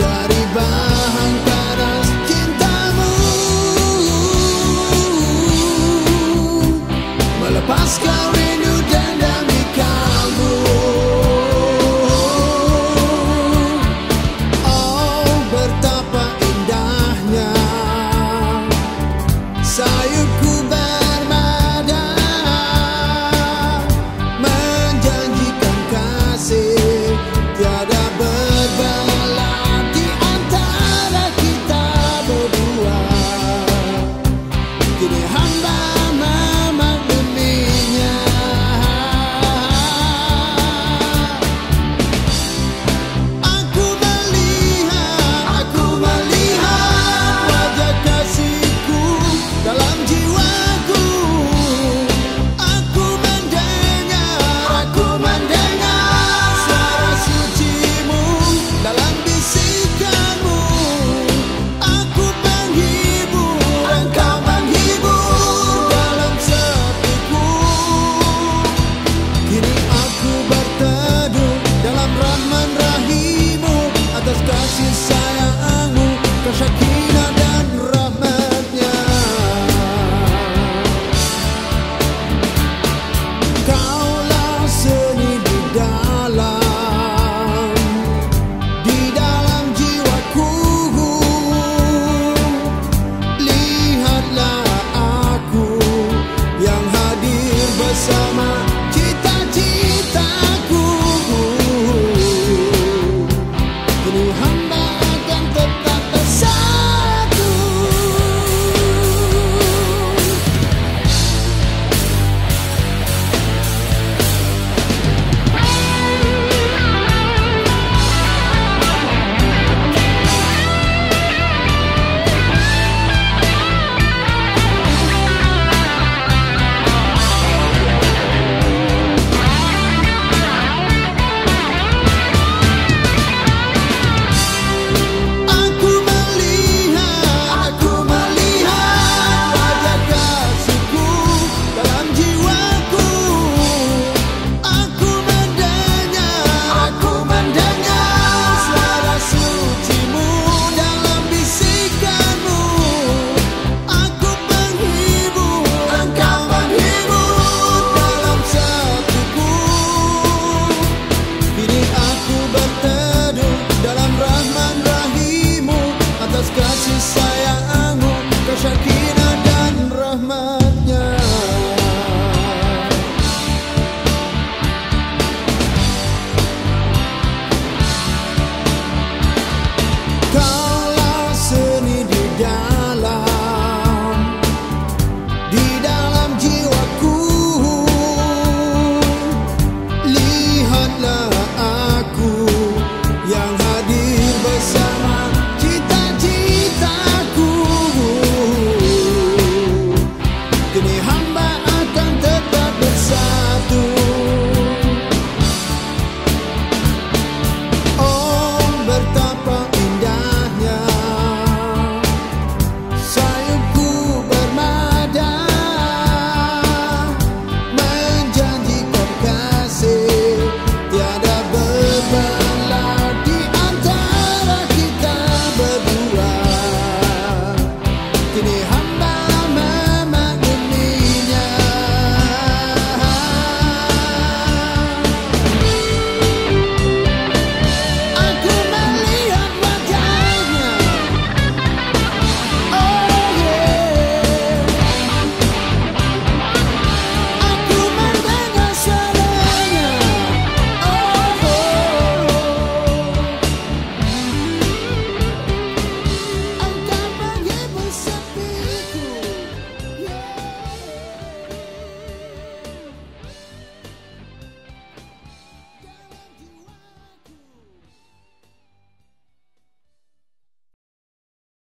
dari bahan panas cintamu. Melepaskan